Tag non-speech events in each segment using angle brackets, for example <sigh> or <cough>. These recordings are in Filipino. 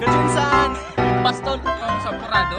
Kajinsan! Pastol! Sa Purado?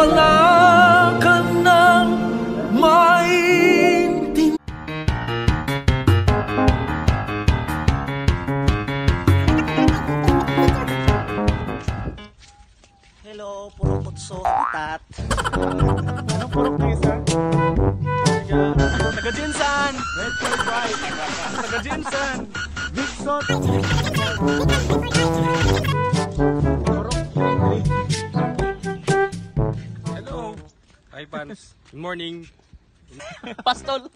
Wala ka nang maintindihan Hello, puro putso, tat. Anong purok na isa? Taga Jinsan! Red! Taga Jinsan! Big Sot! Pans. Good morning. <laughs> Pastol!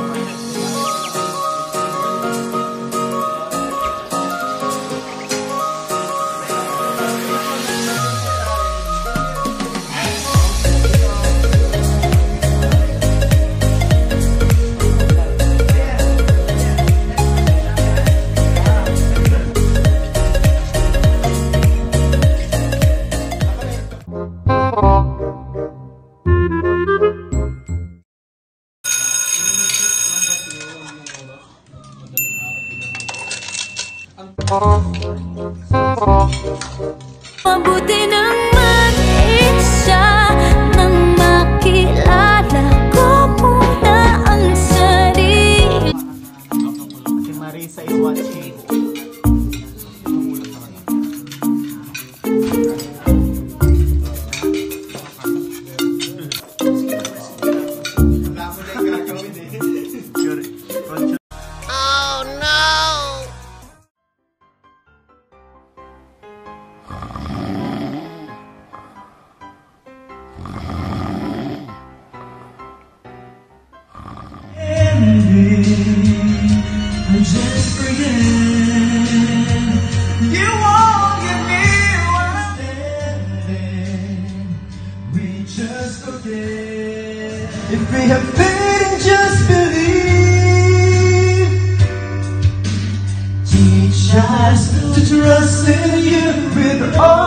<laughs> Mabuti naman isa Just okay if we have faith and just believe, teach us to trust in you with all.